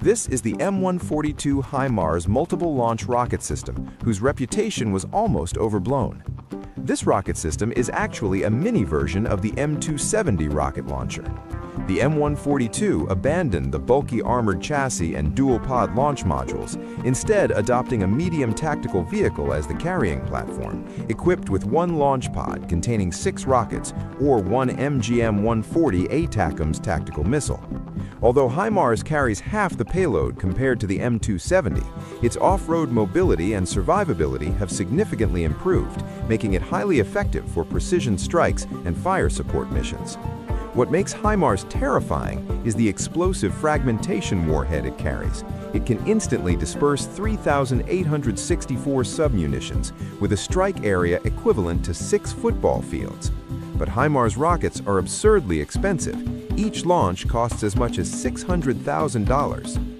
This is the M142 HIMARS multiple launch rocket system, whose reputation was almost overblown. This rocket system is actually a mini version of the M270 rocket launcher. The M142 abandoned the bulky armored chassis and dual-pod launch modules, instead adopting a medium tactical vehicle as the carrying platform, equipped with one launch pod containing six rockets or one MGM-140 ATACMS tactical missile. Although HIMARS carries half the payload compared to the M270, its off-road mobility and survivability have significantly improved, making it highly effective for precision strikes and fire support missions. What makes HIMARS terrifying is the explosive fragmentation warhead it carries. It can instantly disperse 3,864 submunitions with a strike area equivalent to six football fields. But HIMARS rockets are absurdly expensive. Each launch costs as much as $600,000.